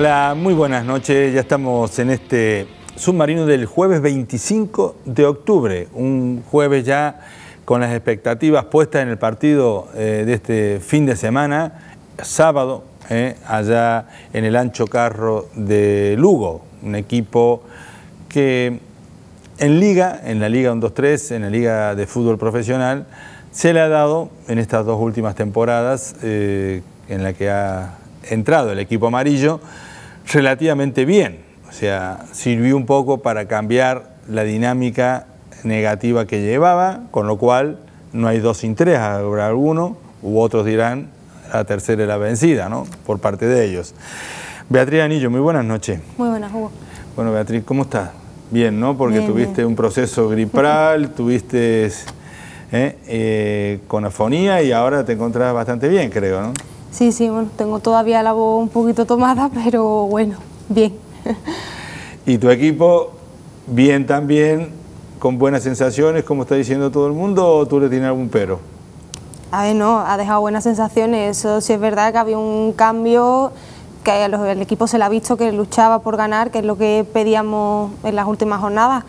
Hola, muy buenas noches. Ya estamos en este submarino del jueves 25 de octubre, un jueves ya con las expectativas puestas en el partido eh, de este fin de semana, sábado, eh, allá en el ancho carro de Lugo, un equipo que en liga, en la Liga 1-2-3, en la Liga de Fútbol Profesional, se le ha dado en estas dos últimas temporadas eh, en la que ha entrado el equipo amarillo relativamente bien. O sea, sirvió un poco para cambiar la dinámica negativa que llevaba, con lo cual no hay dos sin tres, habrá alguno, u otros dirán la tercera es la vencida, ¿no? Por parte de ellos. Beatriz Anillo, muy buenas noches. Muy buenas, Hugo. Bueno, Beatriz, ¿cómo estás? Bien, ¿no? Porque tuviste un proceso gripal, tuviste eh, eh, con afonía y ahora te encontrás bastante bien, creo, ¿no? Sí, sí, bueno, tengo todavía la voz un poquito tomada, pero bueno, bien. ¿Y tu equipo bien también, con buenas sensaciones, como está diciendo todo el mundo, o tú le tienes algún pero? A ver, no, ha dejado buenas sensaciones, eso sí es verdad que había un cambio que el equipo se le ha visto que luchaba por ganar, que es lo que pedíamos en las últimas jornadas.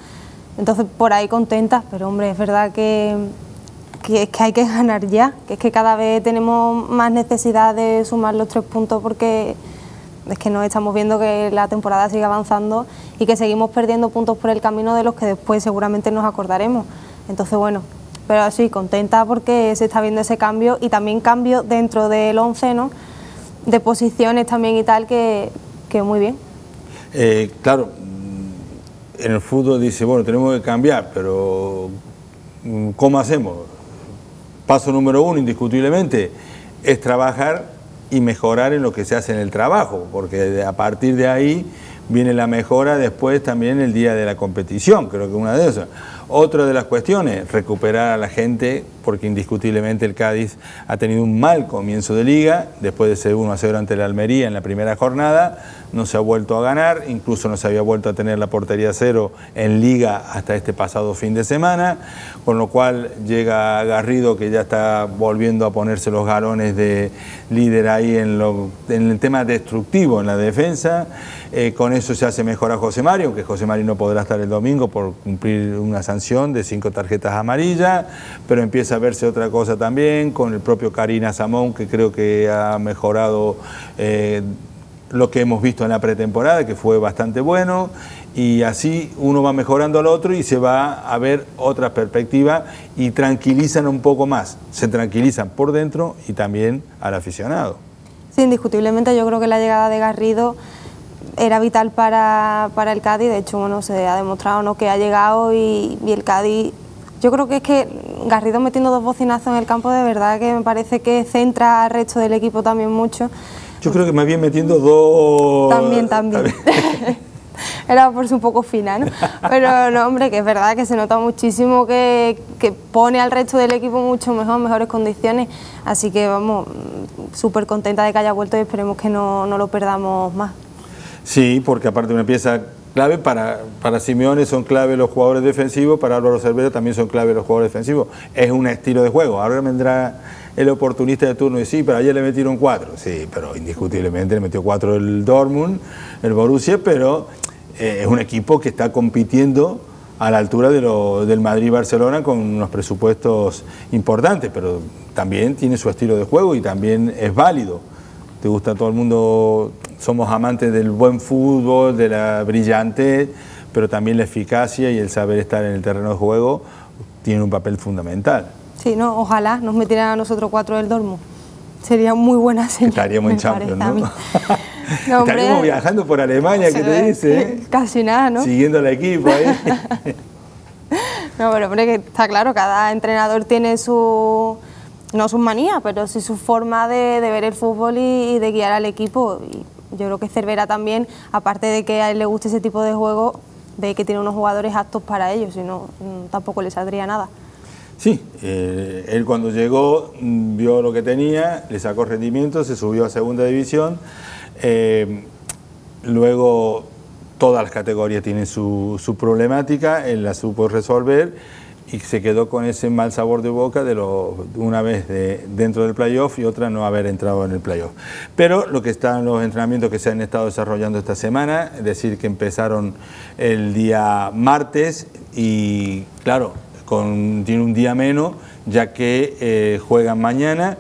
Entonces, por ahí contentas, pero hombre, es verdad que que es que hay que ganar ya, que es que cada vez tenemos más necesidad de sumar los tres puntos porque es que nos estamos viendo que la temporada sigue avanzando y que seguimos perdiendo puntos por el camino de los que después seguramente nos acordaremos. Entonces, bueno, pero sí, contenta porque se está viendo ese cambio y también cambio dentro del once, ¿no? De posiciones también y tal, que, que muy bien. Eh, claro, en el fútbol dice, bueno, tenemos que cambiar, pero ¿cómo hacemos? Paso número uno, indiscutiblemente, es trabajar y mejorar en lo que se hace en el trabajo, porque a partir de ahí viene la mejora después también el día de la competición, creo que una de esas. Otra de las cuestiones, recuperar a la gente, porque indiscutiblemente el Cádiz ha tenido un mal comienzo de liga, después de ser 1 a 0 ante la Almería en la primera jornada, no se ha vuelto a ganar, incluso no se había vuelto a tener la portería cero en liga hasta este pasado fin de semana, con lo cual llega Garrido que ya está volviendo a ponerse los galones de líder ahí en, el tema destructivo en la defensa, eh, con eso se hace mejor a José Mario, aunque José Mario no podrá estar el domingo por cumplir una sanción de cinco tarjetas amarillas, pero empieza a verse otra cosa también con el propio Karina Samón, que creo que ha mejorado eh, lo que hemos visto en la pretemporada, que fue bastante bueno, y así uno va mejorando al otro y se va a ver otra perspectiva y tranquilizan un poco más, se tranquilizan por dentro y también al aficionado. Sí, indiscutiblemente yo creo que la llegada de Garrido era vital para, para, el Cádiz, de hecho bueno, se ha demostrado ¿no? que ha llegado y, el Cádiz, yo creo que es que Garrido metiendo dos bocinazos en el campo de verdad que me parece que centra al resto del equipo también mucho. Yo creo que más bien metiendo dos... También, también. era por su un poco fina, ¿no? Pero no, hombre, que es verdad que se nota muchísimo que, que pone al resto del equipo mucho mejor, mejores condiciones. Así que vamos, súper contenta de que haya vuelto y esperemos que no, no lo perdamos más. Sí, porque aparte una pieza clave para, para Simeone son clave los jugadores defensivos, para Álvaro Cervera también son clave los jugadores defensivos. Es un estilo de juego. Ahora vendrá el oportunista de turno y sí, pero ayer le metieron cuatro. Sí, pero indiscutiblemente le metió cuatro el Dortmund, el Borussia, pero eh, es un equipo que está compitiendo a la altura de lo, del Madrid-Barcelona con unos presupuestos importantes, pero también tiene su estilo de juego y también es válido. Te gusta todo el mundo somos amantes del buen fútbol, de la brillante, pero también la eficacia y el saber estar en el terreno de juego tiene un papel fundamental. Sí, no, ojalá nos metieran a nosotros cuatro del Dormo. Sería muy buena señal. Estaríamos en Champions, ¿no? Estaríamos viajando por Alemania, ¿qué te dice? Eh? Casi nada, ¿no? Siguiendo al equipo ahí. no, pero hombre, que está claro, cada entrenador tiene su no sus manías, pero sí su forma de, ver el fútbol y, y, de guiar al equipo. Y yo creo que Cervera también, aparte de que a él le guste ese tipo de juego, ve que tiene unos jugadores aptos para ello, si no, mm, tampoco le saldría nada. Sí, eh, él cuando llegó mm, vio lo que tenía, le sacó rendimiento, se subió a segunda división, eh, luego todas las categorías tienen su, su, problemática, él la supo resolver y se quedó con ese mal sabor de boca de lo, una vez de, dentro del playoff y otra no haber entrado en el playoff. Pero lo que están los entrenamientos que se han estado desarrollando esta semana, es decir, que empezaron el día martes y claro, tiene un día menos, ya que eh, juegan mañana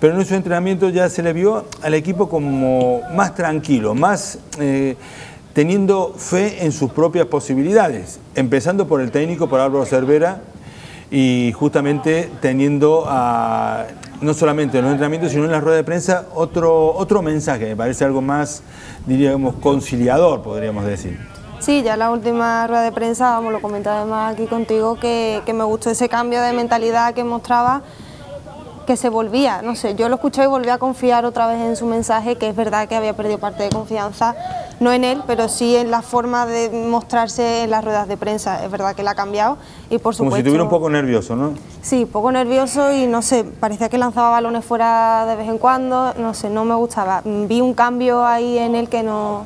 pero en su entrenamiento ya se le vio al equipo como más tranquilo, más eh, teniendo fe en sus propias posibilidades, empezando por el técnico, por Álvaro Cervera, y justamente teniendo no solamente en los entrenamientos, sino en la rueda de prensa, otro, otro mensaje, me parece algo más, diríamos, conciliador, podríamos decir. Sí, ya en la última rueda de prensa, vamos, lo comentaba además aquí contigo, que, que me gustó ese cambio de mentalidad que mostraba que se volvía, no sé, yo lo escuché y volví a confiar otra vez en su mensaje, que es verdad que había perdido parte de confianza, no en él, pero sí en la forma de mostrarse en las ruedas de prensa, es verdad que la ha cambiado y por supuesto... Como si estuviera un poco nervioso, ¿no? Sí, poco nervioso y no sé, parecía que lanzaba balones fuera de vez en cuando, no sé, no me gustaba, vi un cambio ahí en él que no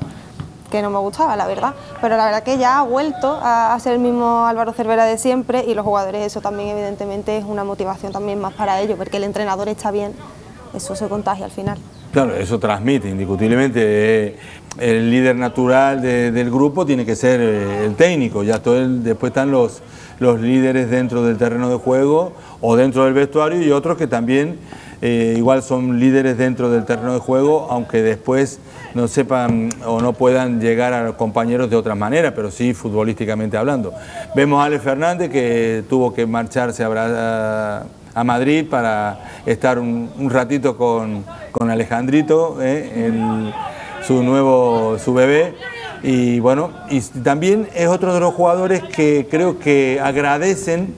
que no me gustaba, la verdad. Pero la verdad que ya ha vuelto a, ser el mismo Álvaro Cervera de siempre y los jugadores eso también evidentemente es una motivación también más para ellos, porque el entrenador está bien, eso se contagia al final. Claro, eso transmite indiscutiblemente. Eh, el líder natural del grupo tiene que ser eh, el técnico, ya todo después están los, los líderes dentro del terreno de juego o dentro del vestuario y otros que también eh, igual son líderes dentro del terreno de juego, aunque después no sepan o no puedan llegar a los compañeros de otra manera, pero sí futbolísticamente hablando. Vemos a Ale Fernández que tuvo que marcharse a, Madrid para estar un, ratito con, Alejandrito, eh, su nuevo su bebé. Y bueno, y también es otro de los jugadores que creo que agradecen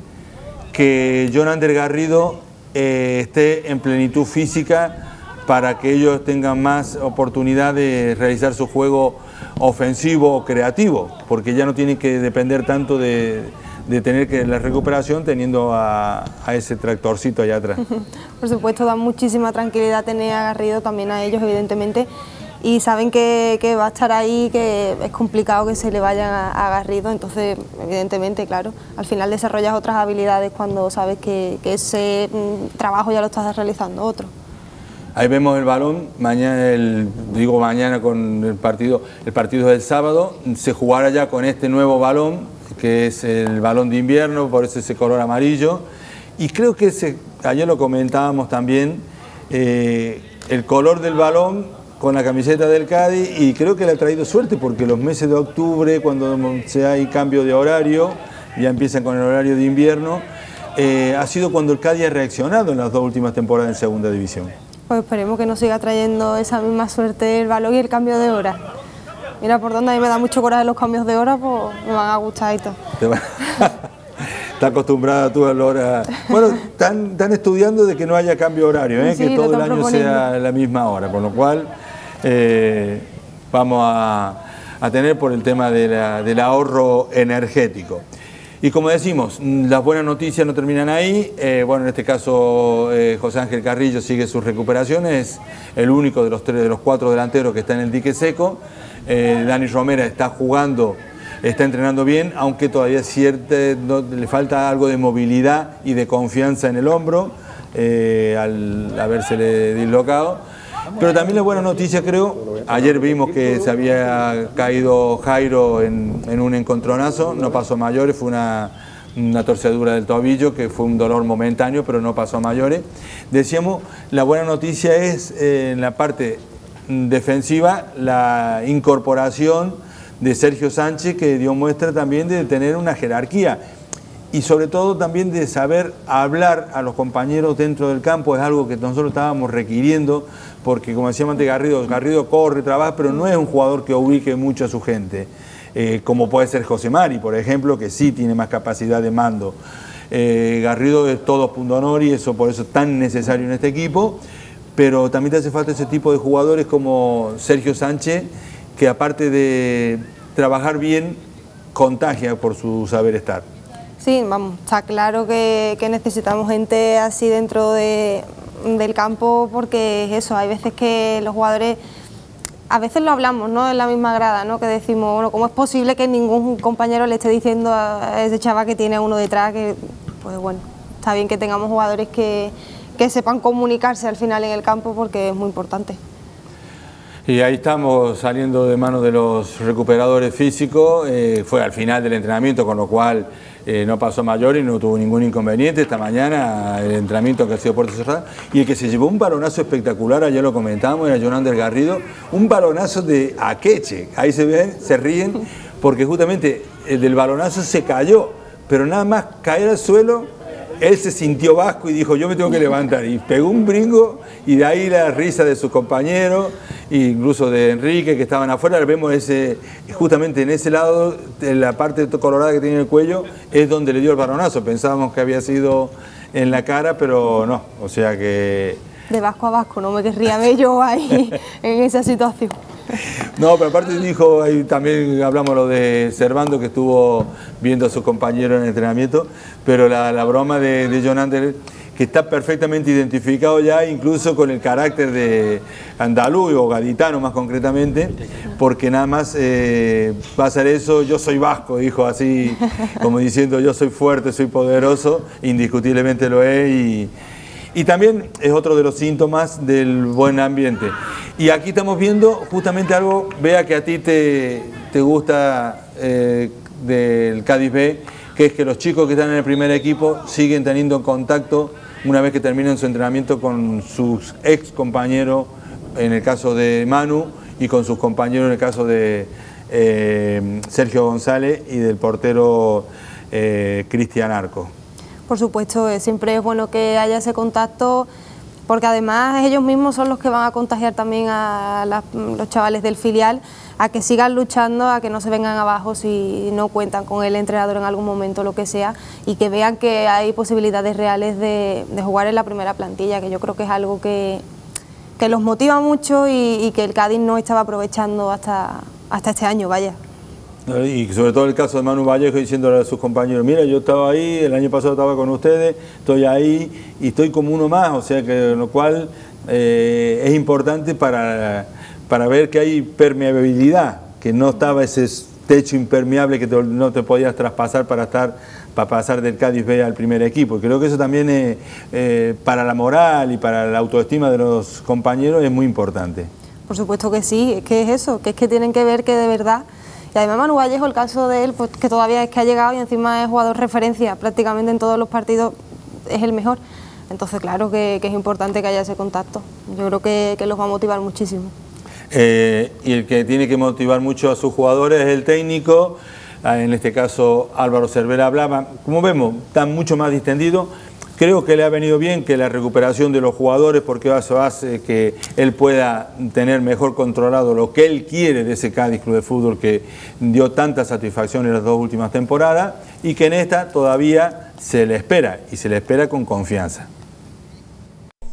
que Jonander Garrido eh, esté en plenitud física para que ellos tengan más oportunidad de realizar su juego ofensivo o creativo, porque ya no tienen que depender tanto de, tener que la recuperación teniendo a, ese tractorcito allá atrás. Por supuesto, da muchísima tranquilidad tener a Garrido también a ellos, evidentemente, y saben que, va a estar ahí, que es complicado que se le vayan a, Garrido, entonces evidentemente, claro, al final desarrollas otras habilidades cuando sabes que, ese mm, trabajo ya lo estás realizando otro. Ahí vemos el balón, mañana, el, digo mañana con el partido, el partido del sábado, se jugará ya con este nuevo balón, que es el balón de invierno, por eso ese color amarillo, y creo que ayer lo comentábamos también, eh, el color del balón con la camiseta del Cádiz y creo que le ha traído suerte porque los meses de octubre, cuando se hay cambio de horario, ya empiezan con el horario de invierno, eh, ha sido cuando el Cádiz ha reaccionado en las dos últimas temporadas en Segunda División. Pues esperemos que nos siga trayendo esa misma suerte el balón y el cambio de hora. Mira, por donde a mí me da mucho coraje los cambios de hora, pues me van a gustar y todo. Está acostumbrada tú a la hora. Bueno, están, estudiando de que no haya cambio horario, ¿eh? que todo el año sea la misma hora, con lo cual eh, vamos a, tener por el tema del ahorro energético. Y como decimos, las buenas noticias no terminan ahí. Eh, bueno, en este caso eh, José Ángel Carrillo sigue sus recuperaciones, el único de los tres, de los cuatro delanteros que está en el dique seco. Dani Romera está jugando, está entrenando bien, aunque todavía cierta, le falta algo de movilidad y de confianza en el hombro al habérsele dislocado. Pero también la buena noticia, creo, ayer vimos que se había caído Jairo en, un encontronazo, no pasó mayores, fue una, torcedura del tobillo, que fue un dolor momentáneo, pero no pasó a mayores. Decíamos, la buena noticia es eh, en la parte defensiva la incorporación de Sergio Sánchez, que dio muestra también de tener una jerarquía y sobre todo también de saber hablar a los compañeros dentro del campo, es algo que nosotros estábamos requiriendo porque como decía antes Garrido, Garrido corre, trabaja, pero no es un jugador que ubique mucho a su gente, eh, como puede ser José Mari, por ejemplo, que sí tiene más capacidad de mando. Eh, Garrido es todo punto honor y eso por eso es tan necesario en este equipo, pero también te hace falta ese tipo de jugadores como Sergio Sánchez, que aparte de trabajar bien, contagia por su saber estar. Sí, vamos, está claro que necesitamos gente así dentro de, del campo porque es eso, hay veces que los jugadores, a veces lo hablamos ¿no? en la misma grada, ¿no? que decimos, bueno, ¿cómo es posible que ningún compañero le esté diciendo a ese chaval que tiene uno detrás que pues bueno, está bien que tengamos jugadores que, que sepan comunicarse al final en el campo porque es muy importante. Y ahí estamos saliendo de manos de los recuperadores físicos, eh, fue al final del entrenamiento, con lo cual eh, no pasó mayor y no tuvo ningún inconveniente. Esta mañana el entrenamiento que ha sido puerta cerrada y el que se llevó un balonazo espectacular, ayer lo comentamos, era Jonander Garrido, un balonazo de Aqueche. Ahí se ven, se ríen, porque justamente el del balonazo se cayó, pero nada más caer al suelo él se sintió vasco y dijo, yo me tengo que levantar. Y pegó un brinco y de ahí la risa de sus compañeros, incluso de Enrique, que estaban afuera. Vemos ese, justamente en ese lado, en la parte colorada que tiene el cuello, es donde le dio el baronazo. Pensábamos que había sido en la cara, pero no. O sea que... De vasco a vasco, no me querría ver yo ahí en esa situación. No, pero aparte dijo, ahí también hablamos lo de Servando que estuvo viendo a sus compañeros en entrenamiento, pero la, broma de, de John Ander, que está perfectamente identificado ya incluso con el carácter de andaluz o gaditano más concretamente, porque nada más eh, va a ser eso, yo soy vasco, dijo así, como diciendo yo soy fuerte, soy poderoso, indiscutiblemente lo es y y también es otro de los síntomas del buen ambiente. Y aquí estamos viendo justamente algo, vea que a ti te, te gusta eh, del Cádiz B, que es que los chicos que están en el primer equipo siguen teniendo contacto una vez que terminan su entrenamiento con sus ex compañeros, en el caso de Manu, y con sus compañeros en el caso de eh, Sergio González y del portero eh, Cristian Arco por supuesto, eh, siempre es bueno que haya ese contacto porque además ellos mismos son los que van a contagiar también a los chavales del filial a que sigan luchando, a que no se vengan abajo si no cuentan con el entrenador en algún momento, lo que sea, y que vean que hay posibilidades reales de, jugar en la primera plantilla, que yo creo que es algo que, que los motiva mucho y, y, que el Cádiz no estaba aprovechando hasta, hasta este año, vaya. Y sobre todo el caso de Manu Vallejo diciéndole a sus compañeros, mira, yo estaba ahí, el año pasado estaba con ustedes, estoy ahí y estoy como uno más, o sea que lo cual eh, es importante para, para ver que hay permeabilidad, que no estaba ese techo impermeable que no te podías traspasar para estar para pasar del Cádiz B al primer equipo. Creo que eso también es, eh, para la moral y para la autoestima de los compañeros es muy importante. Por supuesto que sí, es que es eso, que es que tienen que ver que de verdad y además Manu Vallejo, el caso de él, pues que todavía es que ha llegado y encima es jugador referencia prácticamente en todos los partidos, es el mejor. Entonces, claro que, es importante que haya ese contacto. Yo creo que, los va a motivar muchísimo. Eh, y el que tiene que motivar mucho a sus jugadores es el técnico, ah, en este caso Álvaro Cervera hablaba, como vemos, está mucho más distendido Creo que le ha venido bien que la recuperación de los jugadores, porque eso hace que él pueda tener mejor controlado lo que él quiere de ese Cádiz Club de Fútbol que dio tanta satisfacción en las dos últimas temporadas y que en esta todavía se le espera y se le espera con confianza.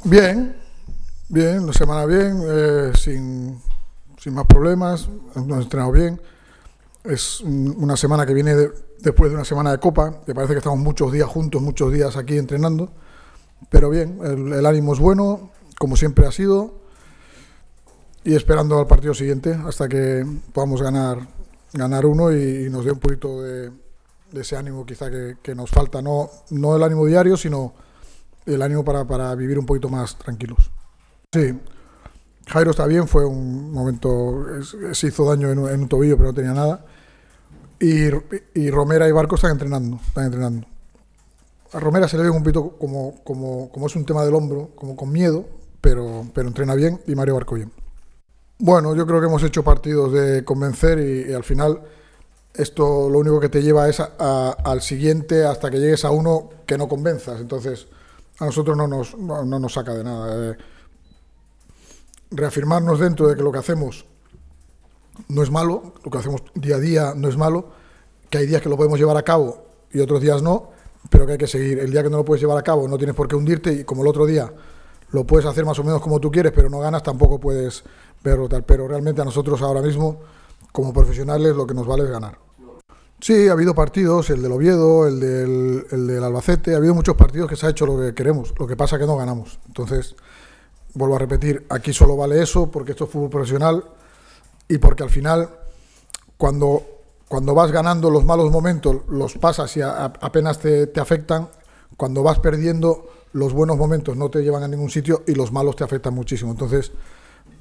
Bien, bien, la semana bien, eh, sin, sin, más problemas, nos entrenado bien. Es una semana que viene de, después de una semana de copa, que parece que estamos muchos días juntos, muchos días aquí entrenando, pero bien, el, ánimo es bueno, como siempre ha sido, y esperando al partido siguiente hasta que podamos ganar, ganar uno y, nos dé un poquito de, ese ánimo quizá que, nos falta, no, no el ánimo diario, sino el ánimo para, para vivir un poquito más tranquilos. Sí, Jairo está bien, fue un momento, se hizo daño en un tobillo, pero no tenía nada y, Romera y Barco están entrenando, están entrenando. A Romera se le ve un poquito como, como, como es un tema del hombro, como con miedo, pero, pero entrena bien y Mario Barco bien. Bueno, yo creo que hemos hecho partidos de convencer y, al final esto lo único que te lleva es al siguiente hasta que llegues a uno que no convenzas. Entonces, a nosotros no nos, no, nos saca de nada. Eh, reafirmarnos dentro de que lo que hacemos no es malo, lo que hacemos día a día no es malo, que hay días que lo podemos llevar a cabo y otros días no, pero que hay que seguir. El día que no lo puedes llevar a cabo no tienes por qué hundirte y como el otro día lo puedes hacer más o menos como tú quieres, pero no ganas, tampoco puedes verlo tal. Pero realmente a nosotros ahora mismo, como profesionales, lo que nos vale es ganar. Sí, ha habido partidos, el del Oviedo, el del, el del Albacete, ha habido muchos partidos que se ha hecho lo que queremos, lo que pasa que no ganamos. Entonces, vuelvo a repetir, aquí solo vale eso porque esto es fútbol profesional y porque al final, cuando, cuando vas ganando los malos momentos, los pasas y apenas te, afectan, cuando vas perdiendo, los buenos momentos no te llevan a ningún sitio y los malos te afectan muchísimo. Entonces,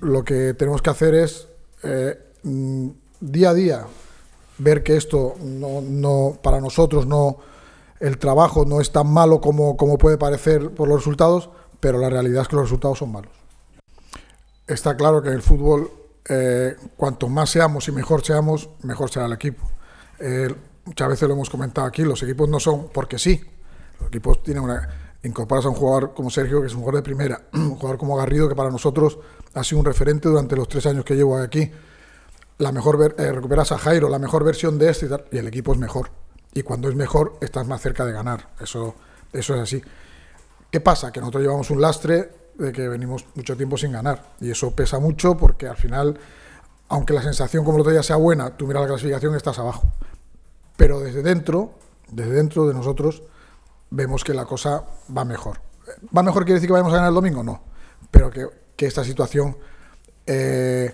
lo que tenemos que hacer es eh, mm, día a día ver que esto no, no, para nosotros no el trabajo no es tan malo como, como puede parecer por los resultados, pero la realidad es que los resultados son malos. Está claro que en el fútbol, eh, cuanto más seamos y mejor seamos, mejor será el equipo. Eh, muchas veces lo hemos comentado aquí, los equipos no son porque sí. Los equipos tienen una... Incorporas a un jugador como Sergio, que es un jugador de primera, un jugador como Garrido, que para nosotros ha sido un referente durante los tres años que llevo aquí. La mejor ver, eh, recuperas a Jairo, la mejor versión de este y, tal, y el equipo es mejor. Y cuando es mejor, estás más cerca de ganar. Eso, eso es así. ¿Qué pasa? Que nosotros llevamos un lastre de que venimos mucho tiempo sin ganar. Y eso pesa mucho porque al final, aunque la sensación como el otro día sea buena, tú miras la clasificación y estás abajo. Pero desde dentro, desde dentro de nosotros, vemos que la cosa va mejor. ¿Va mejor quiere decir que vayamos a ganar el domingo? No. Pero que, que esta situación, eh,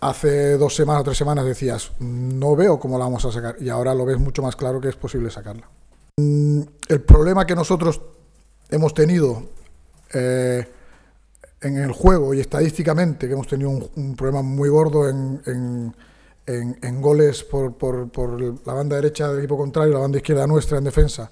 hace dos semanas o tres semanas decías, no veo cómo la vamos a sacar. Y ahora lo ves mucho más claro que es posible sacarla. Mm, el problema que nosotros hemos tenido eh, en el juego y estadísticamente, que hemos tenido un, problema muy gordo en, en, goles por, por, por, la banda derecha del equipo contrario, la banda izquierda nuestra en defensa,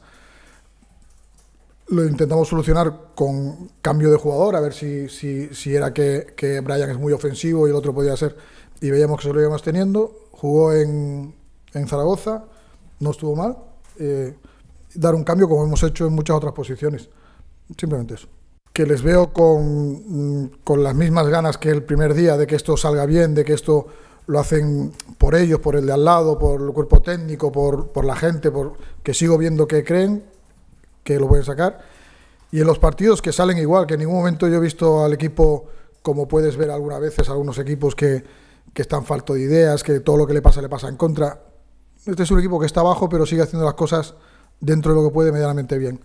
lo intentamos solucionar con cambio de jugador, a ver si, si, si era que, que, Brian es muy ofensivo y el otro podía ser, y veíamos que se lo íbamos teniendo. Jugó en, en Zaragoza, no estuvo mal. Eh, dar un cambio como hemos hecho en muchas otras posiciones. Simplemente eso. Que les veo con, con las mismas ganas que el primer día de que esto salga bien, de que esto lo hacen por ellos, por el de al lado, por el cuerpo técnico, por, por la gente, por que sigo viendo que creen que lo pueden sacar. Y en los partidos que salen igual, que en ningún momento yo he visto al equipo, como puedes ver algunas veces, algunos equipos que, que están falto de ideas, que todo lo que le pasa le pasa en contra. Este es un equipo que está abajo, pero sigue haciendo las cosas dentro de lo que puede medianamente bien.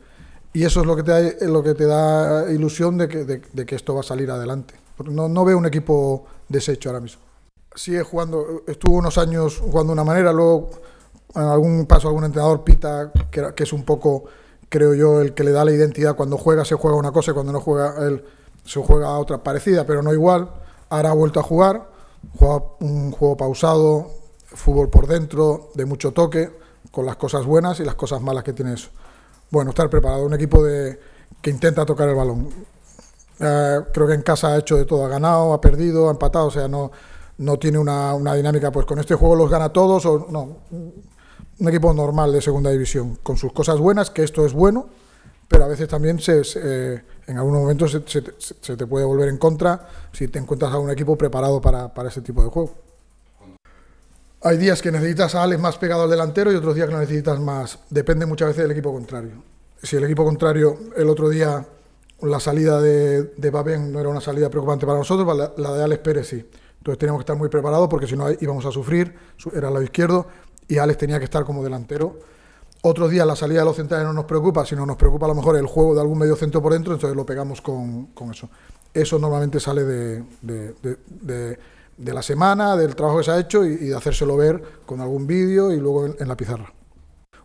Y eso es lo que te da, lo que te da ilusión de que, de, que esto va a salir adelante. No, no, veo un equipo deshecho ahora mismo. Sigue jugando, estuvo unos años jugando de una manera, luego en algún paso algún entrenador pita, que, que, es un poco, creo yo, el que le da la identidad. Cuando juega se juega una cosa y cuando no juega él se juega otra parecida, pero no igual. Ahora ha vuelto a jugar, juega un juego pausado, fútbol por dentro, de mucho toque, con las cosas buenas y las cosas malas que tiene eso bueno, estar preparado, un equipo de, que intenta tocar el balón. Eh, creo que en casa ha hecho de todo, ha ganado, ha perdido, ha empatado, o sea, no, no tiene una, una, dinámica, pues con este juego los gana todos, o no, un equipo normal de segunda división, con sus cosas buenas, que esto es bueno, pero a veces también se, se, en algunos momentos se, se, se, te puede volver en contra si te encuentras a un equipo preparado para, para ese tipo de juego. Hay días que necesitas a Alex más pegado al delantero y otros días que lo necesitas más. Depende muchas veces del equipo contrario. Si el equipo contrario, el otro día, la salida de, de Babén no era una salida preocupante para nosotros, la, la de Alex Pérez sí. Entonces teníamos que estar muy preparados porque si no íbamos a sufrir, era al lado izquierdo y Alex tenía que estar como delantero. Otros días la salida de los centrales no nos preocupa, sino nos preocupa a lo mejor el juego de algún medio centro por dentro, entonces lo pegamos con, con eso. Eso normalmente sale de, de de la semana, del trabajo que se ha hecho y, de hacérselo ver con algún vídeo y luego en, en, la pizarra.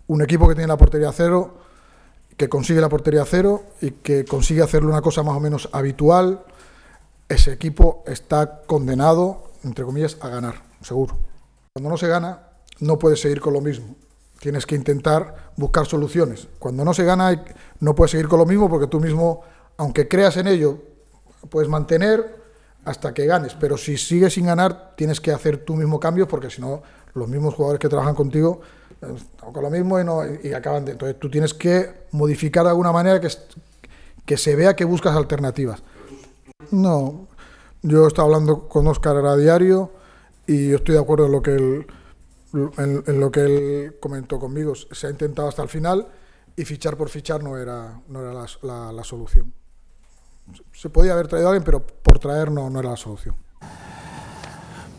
Un equipo que tiene la portería cero, que consigue la portería cero y que consigue hacerle una cosa más o menos habitual, ese equipo está condenado, entre comillas, a ganar, seguro. Cuando no se gana, no puedes seguir con lo mismo. Tienes que intentar buscar soluciones. Cuando no se gana, no puedes seguir con lo mismo porque tú mismo, aunque creas en ello, puedes mantener hasta que ganes. Pero si sigues sin ganar, tienes que hacer tú mismo cambios porque si no, los mismos jugadores que trabajan contigo están con lo mismo y, no, y acaban de... Entonces tú tienes que modificar de alguna manera que, que se vea que buscas alternativas. No, yo estaba hablando con Oscar a diario y yo estoy de acuerdo en lo que él, en, lo que él comentó conmigo. Se ha intentado hasta el final y fichar por fichar no era, no era la solución se podía haber traído a alguien, pero por traer no, no era la solución.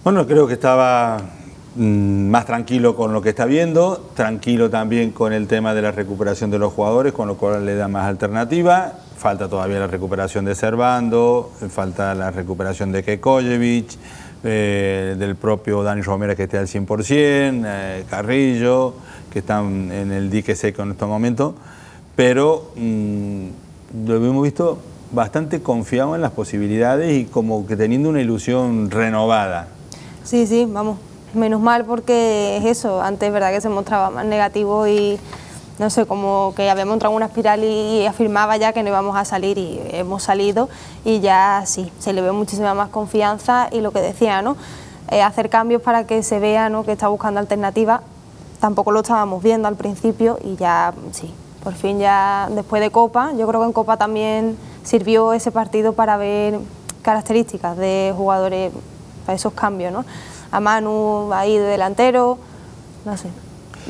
Bueno, creo que estaba mmm, más tranquilo con lo que está viendo, tranquilo también con el tema de la recuperación de los jugadores, con lo cual le da más alternativa. Falta todavía la recuperación de Servando, falta la recuperación de Kekojevic, eh, del propio Dani Romero que esté al 100%, eh, Carrillo, que están en el dique seco en estos momentos pero mm, lo hemos visto bastante confiado en las posibilidades y como que teniendo una ilusión renovada. Sí, sí, vamos, menos mal porque es eso, antes es verdad que se mostraba más negativo y no sé, como que habíamos entrado en una espiral y, afirmaba ya que no íbamos a salir y hemos salido y ya sí, se le ve muchísima más confianza y lo que decía, ¿no? Eh, hacer cambios para que se vea ¿no? que está buscando alternativas, tampoco lo estábamos viendo al principio y ya sí, por fin ya después de Copa, yo creo que en Copa también sirvió ese partido para ver características de jugadores para esos cambios, ¿no? A Manu ahí de delantero, no sé,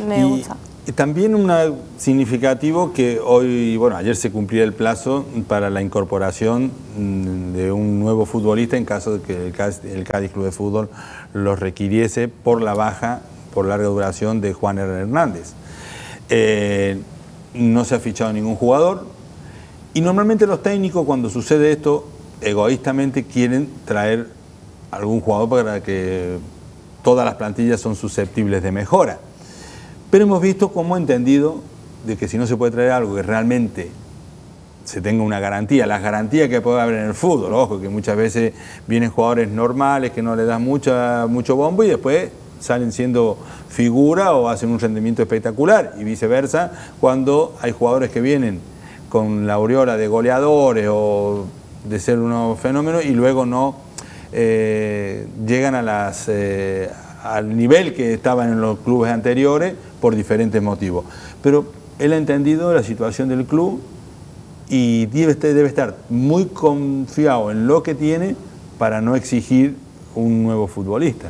me gusta. También un significativo que hoy, bueno, ayer se cumplía el plazo para la incorporación mm, de un nuevo futbolista en caso de que el Cádiz Club de Fútbol lo requiriese por la baja, por larga duración de Juan Hernández. Eh, no se ha fichado ningún jugador y normalmente los técnicos cuando sucede esto egoístamente quieren traer algún jugador para que todas las plantillas son susceptibles de mejora. Pero hemos visto cómo ha entendido de que si no se puede traer algo que realmente se tenga una garantía, las garantías que puede haber en el fútbol, ojo, que muchas veces vienen jugadores normales que no le dan mucha, mucho bombo y después salen siendo figura o hacen un rendimiento espectacular y viceversa cuando hay jugadores que vienen con la aureola de goleadores o de ser unos fenómenos y luego no eh, llegan a las, eh, al nivel que estaban en los clubes anteriores por diferentes motivos. Pero él ha entendido la situación del club y debe, debe estar muy confiado en lo que tiene para no exigir un nuevo futbolista.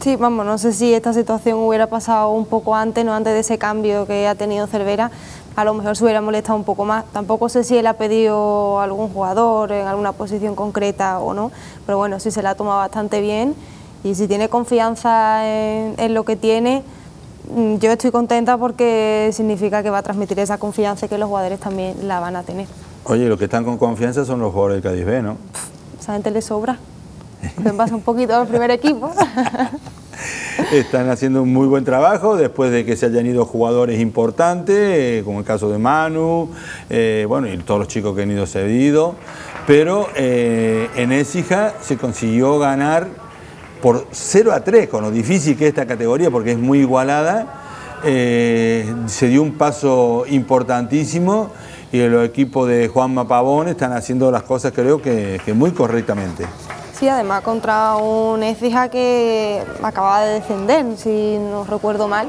Sí, vamos, no sé si esta situación hubiera pasado un poco antes, no antes de ese cambio que ha tenido Cervera, a lo mejor se hubiera molestado un poco más. Tampoco sé si él ha pedido algún jugador en alguna posición concreta o no, pero bueno, sí se la ha tomado bastante bien y si tiene confianza en lo que tiene, Mm, yo estoy contenta porque significa que va a transmitir esa confianza y que los jugadores también la van a tener. Oye, los que están con confianza son los jugadores del Cádiz B, ¿no? esa gente le sobra. Se pasa un poquito al primer equipo. Están haciendo un muy buen trabajo después de que se hayan ido jugadores importantes, eh, como el caso de Manu, eh, bueno, y todos los chicos que han ido cedidos. Pero eh, en Écija se consiguió ganar por 0 a 3, con lo difícil que es esta categoría, porque es muy igualada, se dio un paso importantísimo y los equipos de Juanma Pavón están haciendo las cosas creo que, muy correctamente. Sí, además contra un Écija que acababa de descender, si no recuerdo mal.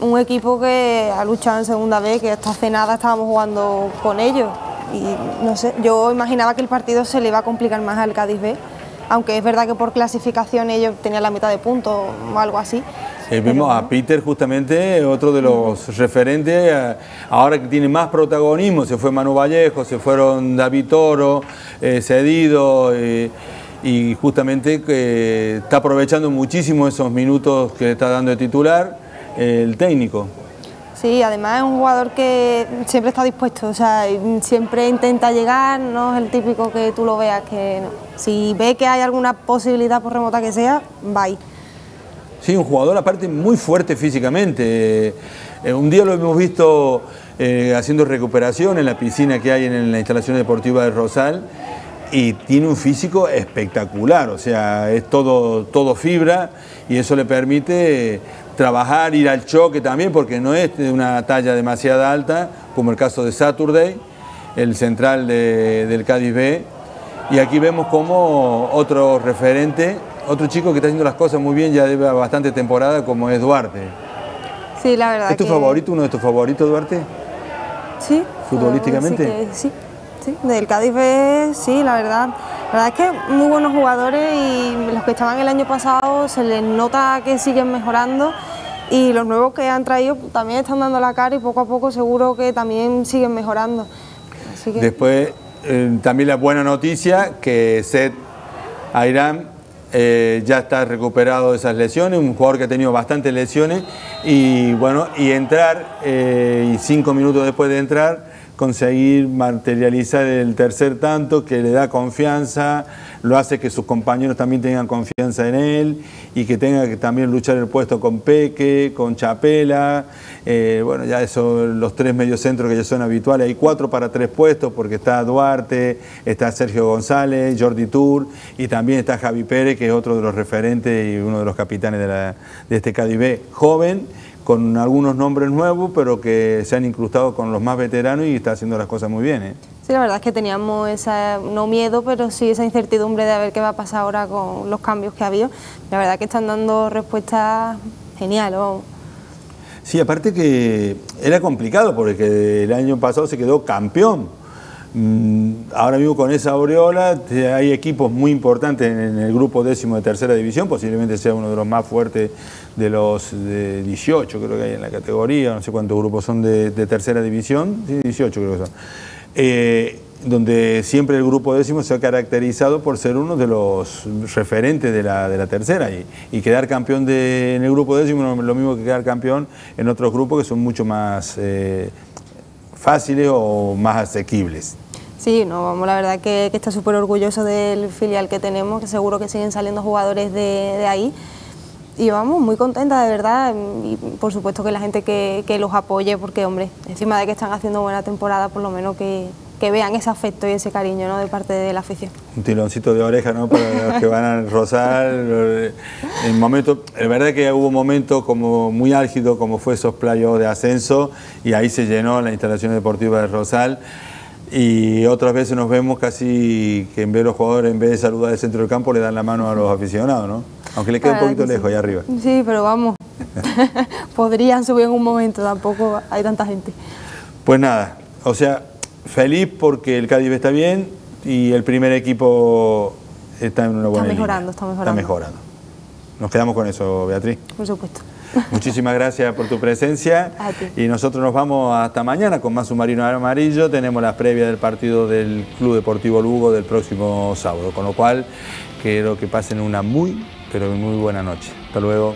Un equipo que ha luchado en segunda vez, que hasta hace nada estábamos jugando con ellos. Y no sé, yo imaginaba que el partido se le iba a complicar más al Cádiz B aunque es verdad que por clasificación ellos tenían la mitad de puntos o algo así. Eh, vimos a Peter justamente, otro de los referentes, eh, ahora que tiene más protagonismo, se fue Manu Vallejo, se fueron David Toro, eh, Cedido, y justamente está aprovechando muchísimo esos minutos que le está dando de titular el técnico. Sí, además es un jugador que siempre está dispuesto, o sea, siempre intenta llegar, no es el típico que tú lo veas que Si ve que hay alguna posibilidad por remota que sea, va. Sí, un jugador aparte muy fuerte físicamente. Eh, un día lo hemos visto eh, haciendo recuperación en la piscina que hay en la instalación deportiva de Rosal y tiene un físico espectacular, o sea, es todo, todo fibra y eso le permite trabajar, ir al choque también, porque no es de una talla demasiado alta, como el caso de Saturday, el central del Cádiz B. Y aquí vemos como otro referente, otro chico que está haciendo las cosas muy bien, ya lleva bastante temporada, como es Duarte. Sí, la verdad. ¿Es tu favorito, uno de tus favoritos, Duarte? Sí. ¿Futbolísticamente? sí, sí, del Cádiz B, sí, la verdad. La verdad es que muy buenos jugadores y los que estaban el año pasado se les nota que siguen mejorando y los nuevos que han traído también están dando la cara y poco a poco seguro que también siguen mejorando. Después, eh, también la buena noticia que Seth Airam eh, ya está recuperado de esas lesiones, un jugador que ha tenido bastantes lesiones y bueno, y entrar, eh, y cinco minutos después de entrar, conseguir materializar el tercer tanto que le da confianza, lo hace que sus compañeros también tengan confianza en él y que tenga que también luchar el puesto con Peque, con Chapela Eh, bueno, ya son los tres mediocentros que ya son habituales. Hay cuatro para tres puestos porque está Duarte, está Sergio González, Jordi Tour y también está Javi Pérez, que es otro de los referentes y uno de los capitanes de, la, de este Cadibé. Joven, con algunos nombres nuevos, pero que se han incrustado con los más veteranos y está haciendo las cosas muy bien. ¿eh? Sí, la verdad es que teníamos esa, no miedo, pero sí esa incertidumbre de ver qué va a pasar ahora con los cambios que ha habido. La verdad que están dando respuestas geniales. Sí, aparte que era complicado porque el año pasado se quedó campeón. Mm, ahora mismo con esa aureola hay equipos muy importantes en el grupo décimo de tercera división, posiblemente sea uno de los más fuertes de los de 18 creo que hay en la categoría, no sé cuántos grupos son de, tercera división, sí, 18 creo que son. Eh, donde siempre el grupo décimo se ha caracterizado por ser uno de los referentes de la, tercera y, quedar campeón de, en el grupo décimo es lo mismo que quedar campeón en otros grupos que son mucho más eh, fáciles o más asequibles. Sí, no, vamos, la verdad que, está súper orgulloso del filial que tenemos, que seguro que siguen saliendo jugadores de, ahí y vamos, muy contenta de verdad y por supuesto que la gente que, los apoye porque hombre, encima de que están haciendo buena temporada, por lo menos que, vean ese afecto y ese cariño ¿no? de parte de la afición. Un tironcito de oreja ¿no? para los que van a rozar. En momento, es verdad que hubo momentos como muy álgidos como fue esos playos de ascenso y ahí se llenó la instalación deportiva de Rosal y otras veces nos vemos casi que en vez de los jugadores, en vez de saludar del centro del campo, le dan la mano a los aficionados, ¿no? Aunque le quede un poquito lejos allá arriba. Sí, pero vamos, podrían subir en un momento, tampoco hay tanta gente. Pues nada, o sea, feliz porque el Cádiz está bien y el primer equipo está en una buena Está mejorando, está mejorando. Está mejorando. Nos quedamos con eso, Beatriz. Por supuesto. Muchísimas gracias por tu presencia. Y nosotros nos vamos hasta mañana con más Submarino Amarillo. Tenemos la previa del partido del Club Deportivo Lugo del próximo sábado. Con lo cual, quiero que pasen una muy, pero muy buena noche. Hasta luego.